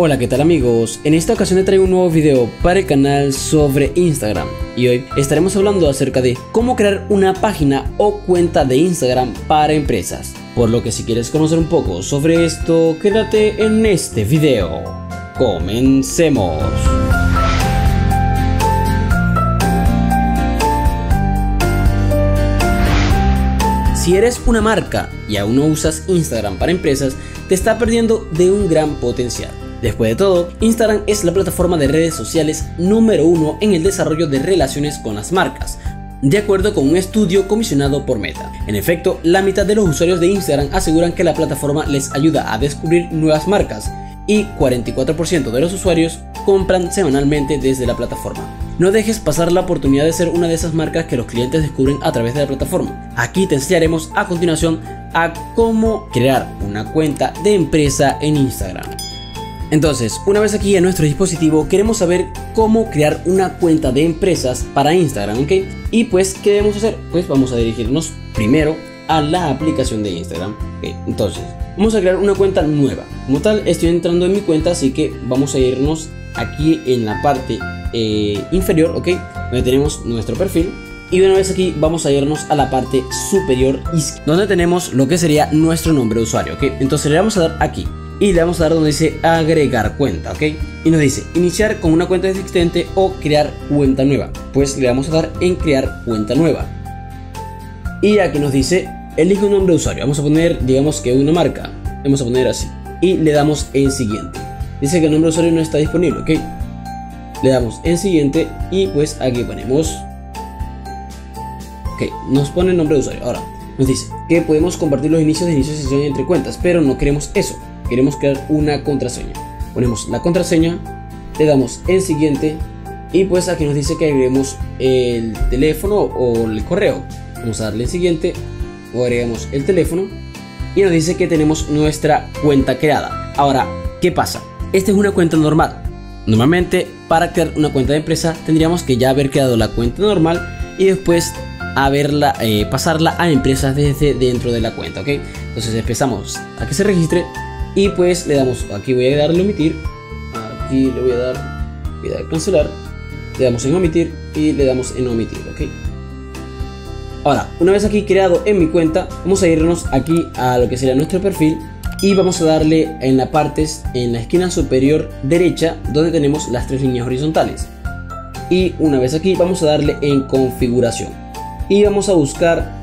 Hola, ¿qué tal amigos? En esta ocasión te traigo un nuevo video para el canal sobre Instagram y hoy estaremos hablando acerca de cómo crear una página o cuenta de Instagram para empresas. Por lo que si quieres conocer un poco sobre esto, quédate en este video. Comencemos. Si eres una marca y aún no usas Instagram para empresas, te está perdiendo de un gran potencial. Después de todo, Instagram es la plataforma de redes sociales número uno en el desarrollo de relaciones con las marcas, de acuerdo con un estudio comisionado por Meta. En efecto, la mitad de los usuarios de Instagram aseguran que la plataforma les ayuda a descubrir nuevas marcas y 44% de los usuarios compran semanalmente desde la plataforma. No dejes pasar la oportunidad de ser una de esas marcas que los clientes descubren a través de la plataforma. Aquí te enseñaremos a continuación a cómo crear una cuenta de empresa en Instagram. Entonces, una vez aquí en nuestro dispositivo, queremos saber cómo crear una cuenta de empresas para Instagram, ¿ok? Y pues, ¿qué debemos hacer? Pues vamos a dirigirnos primero a la aplicación de Instagram. ¿ok? Entonces, vamos a crear una cuenta nueva. Como tal, estoy entrando en mi cuenta, así que vamos a irnos aquí en la parte eh, inferior, ¿ok? Donde tenemos nuestro perfil. Y una vez aquí vamos a irnos a la parte superior donde tenemos lo que sería nuestro nombre de usuario, ¿ok? Entonces le vamos a dar aquí y le vamos a dar donde dice agregar cuenta, ¿ok? Y nos dice iniciar con una cuenta existente o crear cuenta nueva. Pues le vamos a dar en crear cuenta nueva. Y aquí nos dice elige un nombre de usuario. Vamos a poner, digamos que una marca. Vamos a poner así. Y le damos en siguiente. Dice que el nombre de usuario no está disponible, ¿ok? Le damos en siguiente y pues aquí ponemos... Ok, nos pone el nombre de usuario. Ahora, nos dice que podemos compartir los inicios de inicio de sesión entre cuentas, pero no queremos eso queremos crear una contraseña. Ponemos la contraseña, le damos en siguiente y pues aquí nos dice que agreguemos el teléfono o el correo. Vamos a darle en siguiente o agregamos el teléfono y nos dice que tenemos nuestra cuenta creada. Ahora, ¿qué pasa? Esta es una cuenta normal. Normalmente para crear una cuenta de empresa tendríamos que ya haber creado la cuenta normal y después haberla, eh, pasarla a empresas desde dentro de la cuenta, ¿ok? Entonces empezamos a que se registre y pues le damos, aquí voy a darle omitir, aquí le voy a dar, voy a dar cancelar, le damos en omitir y le damos en omitir, ok. Ahora, una vez aquí creado en mi cuenta, vamos a irnos aquí a lo que sería nuestro perfil y vamos a darle en la parte, en la esquina superior derecha, donde tenemos las tres líneas horizontales. Y una vez aquí, vamos a darle en configuración. Y vamos a buscar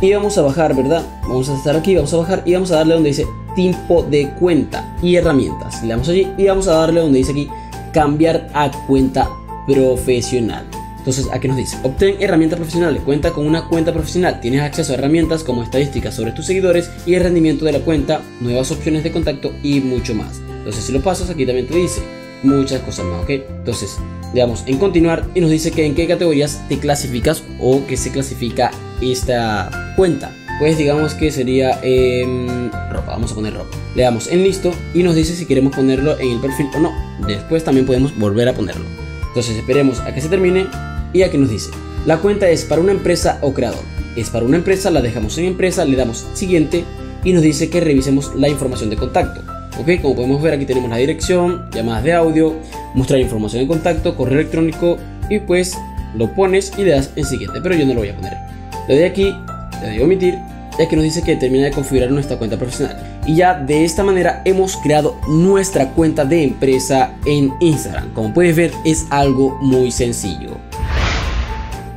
y vamos a bajar, ¿verdad? Vamos a estar aquí, vamos a bajar y vamos a darle donde dice tipo de cuenta y herramientas. Le damos allí y vamos a darle donde dice aquí cambiar a cuenta profesional. Entonces aquí nos dice, obtén herramientas profesionales, cuenta con una cuenta profesional, tienes acceso a herramientas como estadísticas sobre tus seguidores y el rendimiento de la cuenta, nuevas opciones de contacto y mucho más. Entonces si lo pasas aquí también te dice muchas cosas más, ¿ok? Entonces le damos en continuar y nos dice que en qué categorías te clasificas o que se clasifica esta cuenta. Pues digamos que sería ropa, vamos a poner ropa. Le damos en listo y nos dice si queremos ponerlo en el perfil o no. Después también podemos volver a ponerlo. Entonces esperemos a que se termine y aquí nos dice, la cuenta es para una empresa o creador. Es para una empresa, la dejamos en empresa, le damos siguiente y nos dice que revisemos la información de contacto. Ok, como podemos ver aquí tenemos la dirección, llamadas de audio, mostrar información de contacto, correo electrónico y pues lo pones y le das en siguiente, pero yo no lo voy a poner. Le doy aquí, le doy omitir, ya que nos dice que termina de configurar nuestra cuenta profesional. Y ya de esta manera hemos creado nuestra cuenta de empresa en Instagram. Como puedes ver es algo muy sencillo.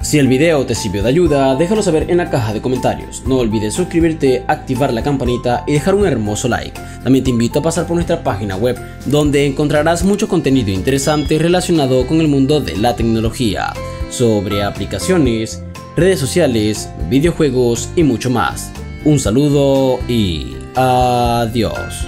Si el video te sirvió de ayuda, déjalo saber en la caja de comentarios. No olvides suscribirte, activar la campanita y dejar un hermoso like. También te invito a pasar por nuestra página web, donde encontrarás mucho contenido interesante relacionado con el mundo de la tecnología, sobre aplicaciones, redes sociales, videojuegos y mucho más. Un saludo y adiós.